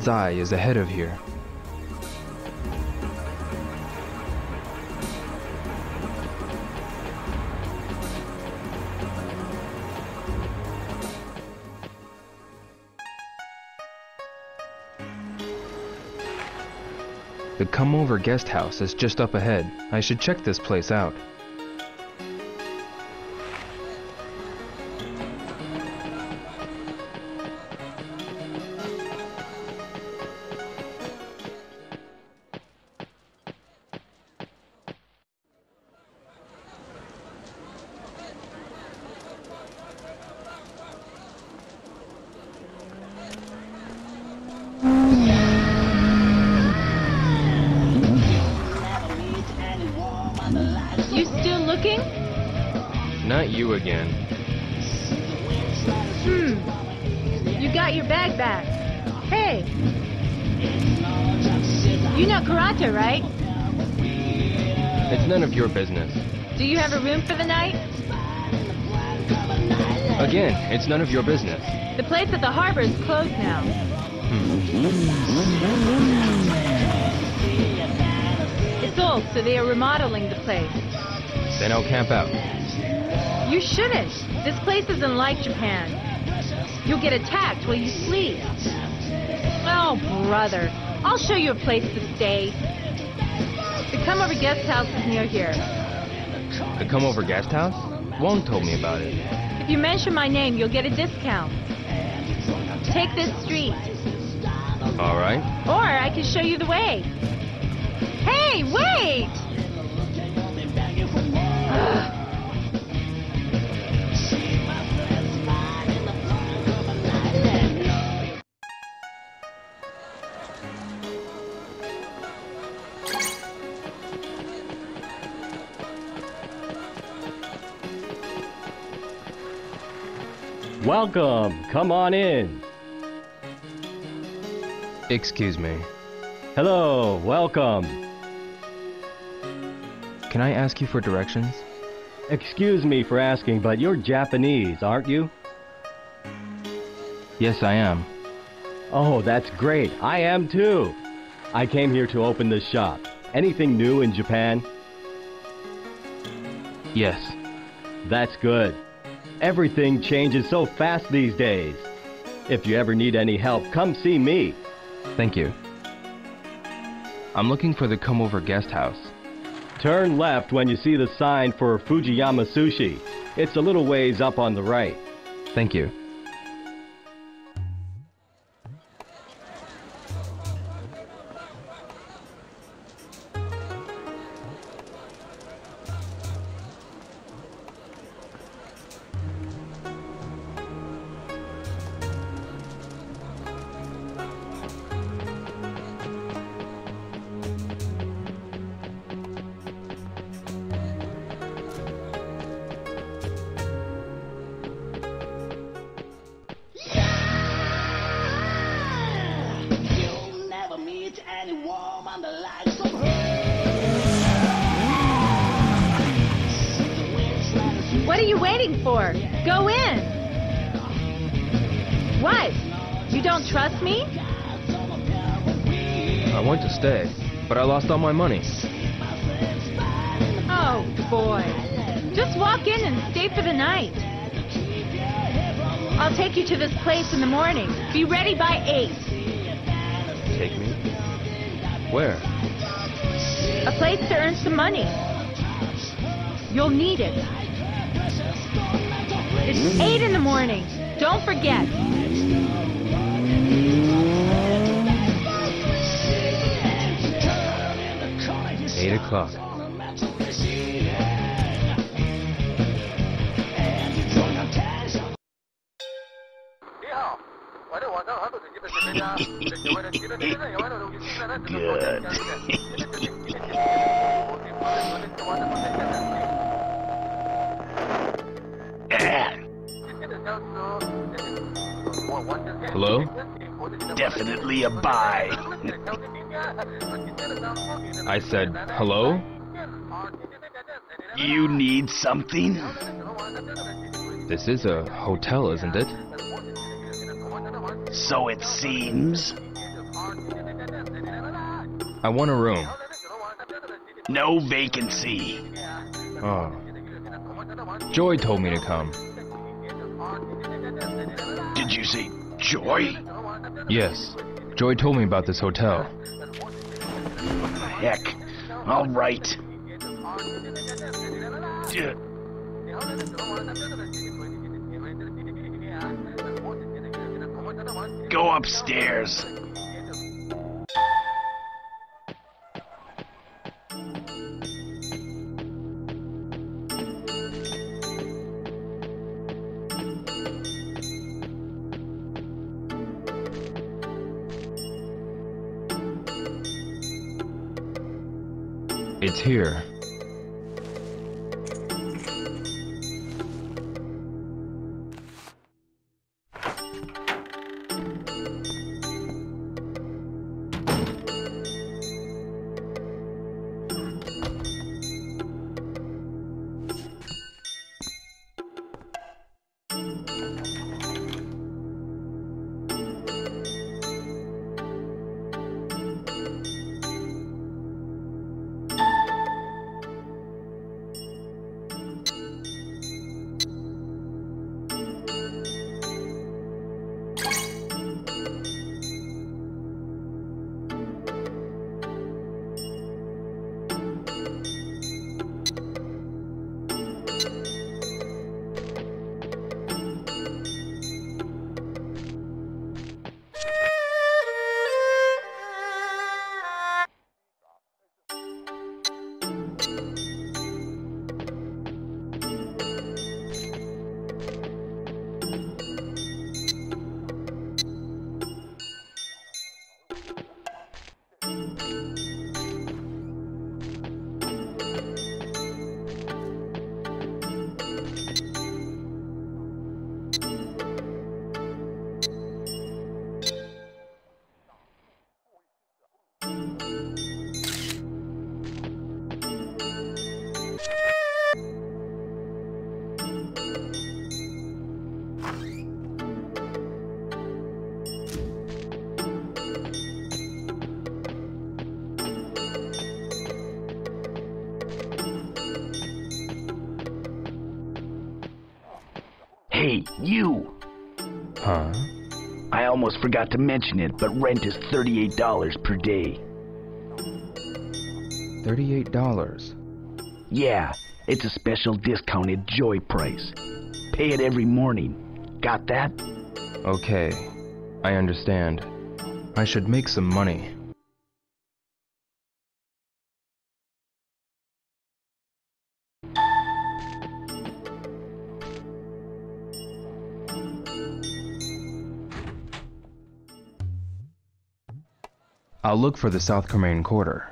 Zai is ahead of here. The Come Over Guest House is just up ahead. I should check this place out. You know karate, right? It's none of your business. Do you have a room for the night? Again, it's none of your business. The place at the harbor is closed now. It's old, so they are remodeling the place. Then I'll camp out. You shouldn't. This place isn't like Japan. You'll get attacked while you sleep. Oh, brother. I'll show you a place to stay. The Come Over Guest House is near here. The Come Over Guest House? Wong told me about it. If you mention my name, you'll get a discount. Take this street, Alright. or I can show you the way. Hey, wait! Welcome. Come on in. Excuse me. Hello. Welcome. Can I ask you for directions? Excuse me for asking, but you're Japanese, aren't you? Yes, I am. Oh, that's great. I am too. I came here to open this shop. Anything new in Japan? Yes. That's good. Everything changes so fast these days. If you ever need any help, come see me. Thank you. I'm looking for the Come Over Guest House. Turn left when you see the sign for Fujiyama Sushi. It's a little ways up on the right. Thank you. Woman that likes some What are you waiting for? Go in. What? You don't trust me? I want to stay, but I lost all my money. Oh, boy. Just walk in and stay for the night. I'll take you to this place in the morning. Be ready by 8. Where? A place to earn some money. You'll need it. It's 8 in the morning. Don't forget. Eight o'clock. Hello? Definitely a buy. I said, hello? You need something? This is a hotel, isn't it? So it seems. I want a room. No vacancy. Oh. Joy told me to come. Did you say Joy? Yes. Joy told me about this hotel. Heck. All right. Uh, Go upstairs. It's here. You! Huh? I almost forgot to mention it, but rent is $38 per day. $38. Yeah, it's a special discounted joy price. Pay it every morning. Got that? Okay. I understand. I should make some money. I'll look for the South Carmine Quarter.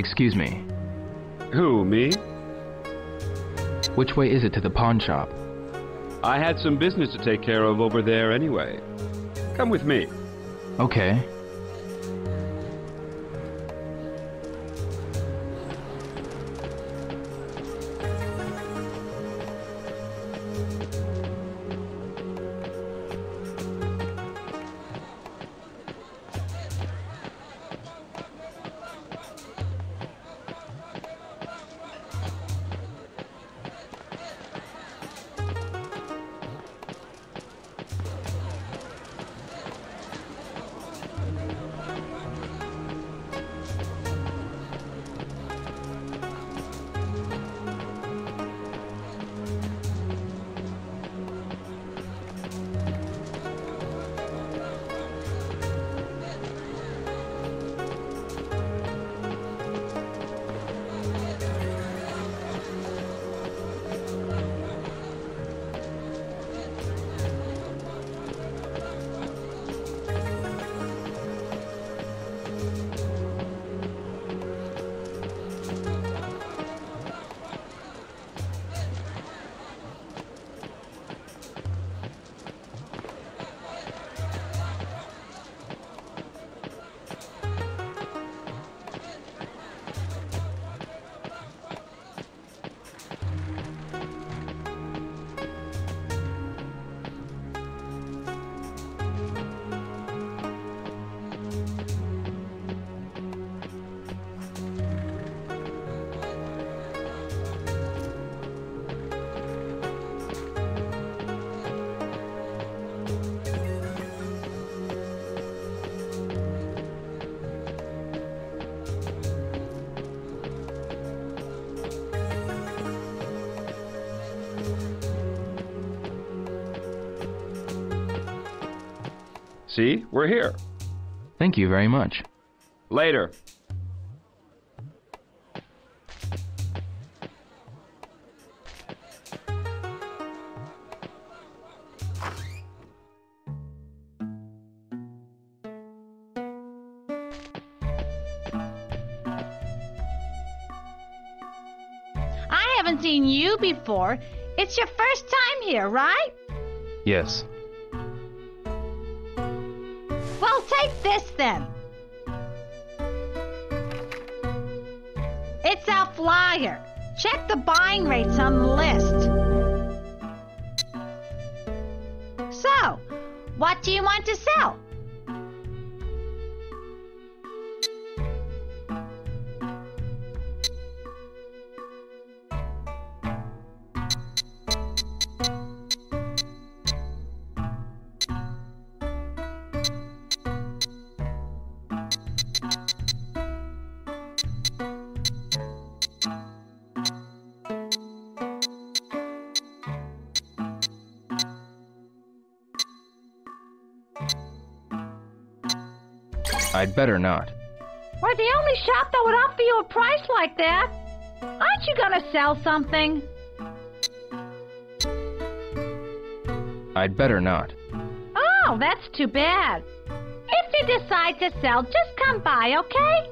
Excuse me. Who, me? Which way is it to the pawn shop? I had some business to take care of over there anyway. Come with me. Okay. See, we're here. Thank you very much. Later. I haven't seen you before. It's your first time here, right? Yes. Take this then. It's our flyer. Check the buying rates on the list. So, what do you want to sell? I'd better not. We're the only shop that would offer you a price like that. Aren't you gonna sell something? I'd better not. Oh, that's too bad. If you decide to sell, just come by, okay?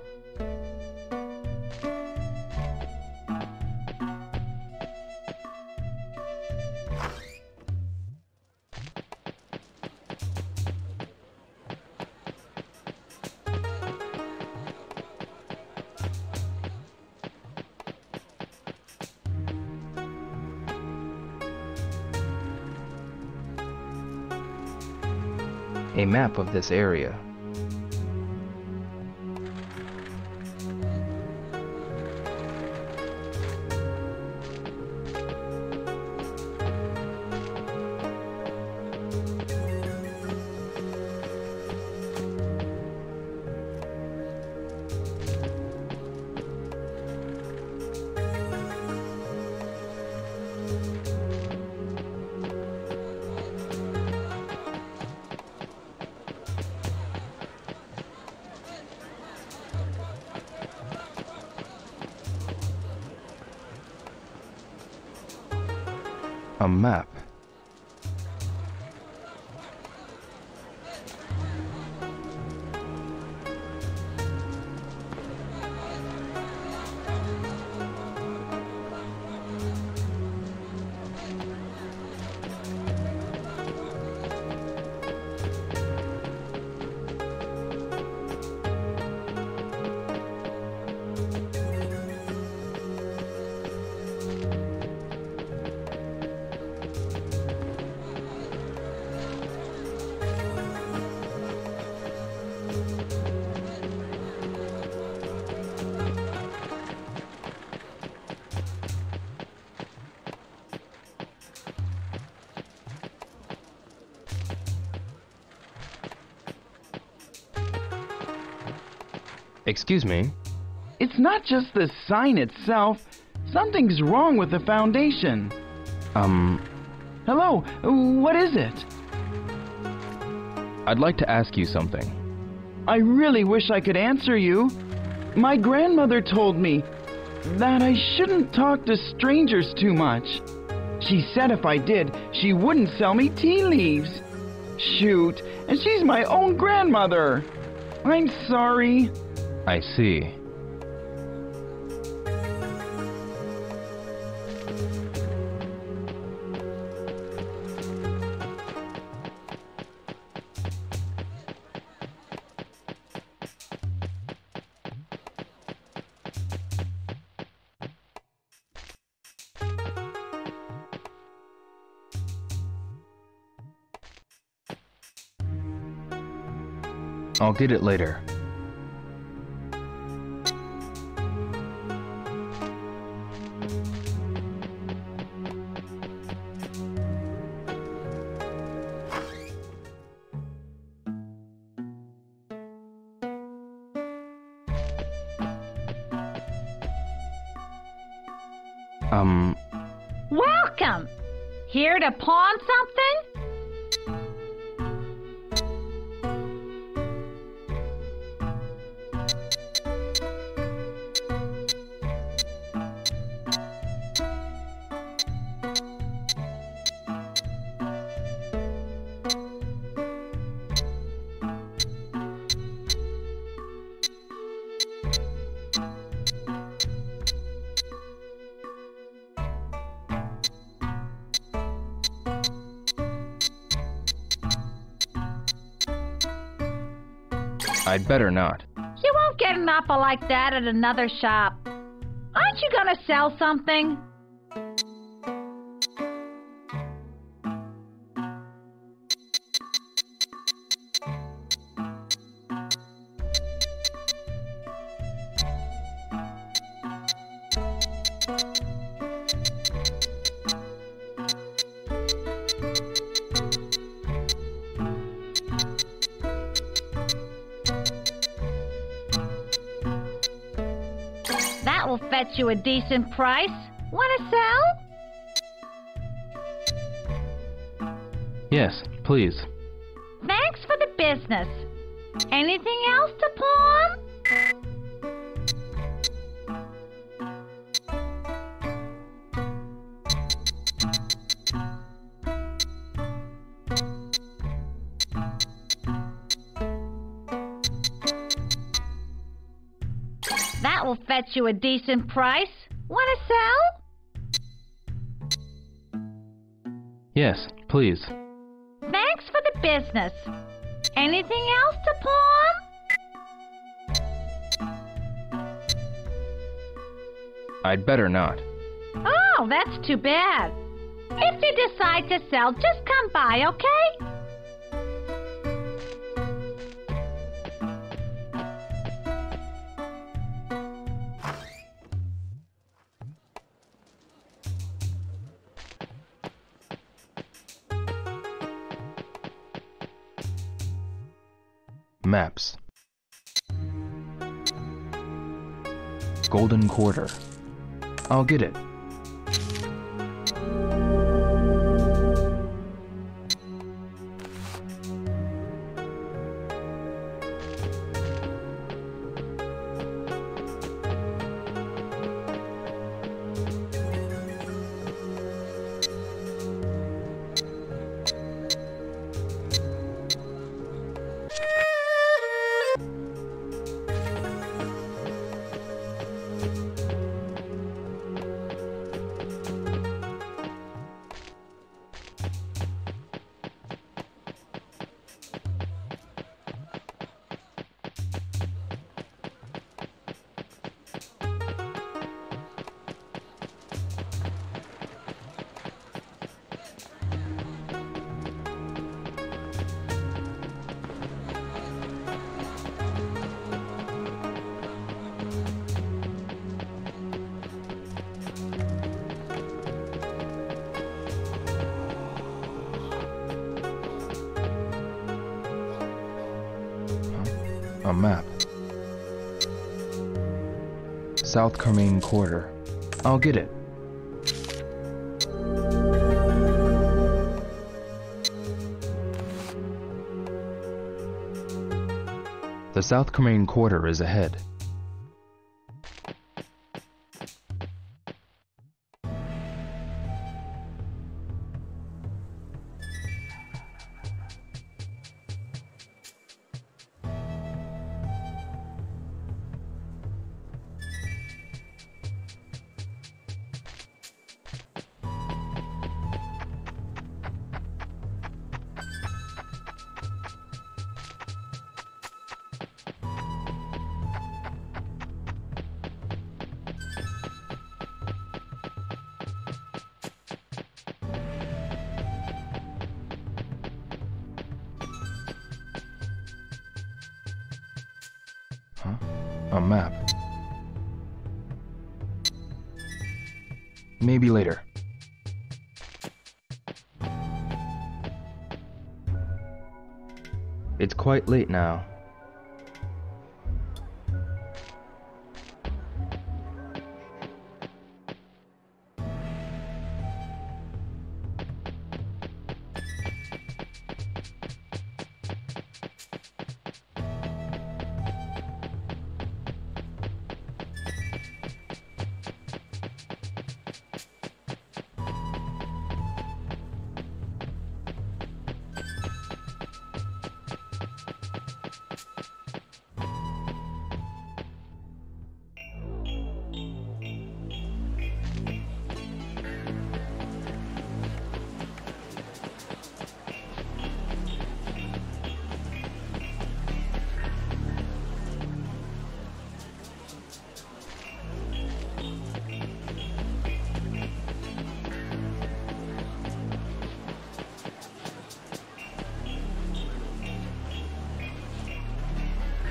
Map of this area. Map. Excuse me. It's not just the sign itself. Something's wrong with the foundation. Um, Hello, what is it? I'd like to ask you something. I really wish I could answer you. My grandmother told me that I shouldn't talk to strangers too much. She said if I did, she wouldn't sell me tea leaves. Shoot, and she's my own grandmother. I'm sorry. I see. I'll get it later. Um, Welcome. Here to pawn something? I'd better not. You won't get an apple like that at another shop. Aren't you gonna sell something? A decent price. Wanna sell? Yes, please. Thanks for the business. Anything else to pawn? Will fetch you a decent price. Wanna sell? Yes, please. Thanks for the business. Anything else to pawn? I'd better not. Oh, that's too bad. If you decide to sell, just come by, okay? Maps. Golden Quarter. I'll get it. A map. South Carmine Quarter. I'll get it. The South Carmine Quarter is ahead. Map. Maybe later. It's quite late now.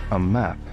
A map.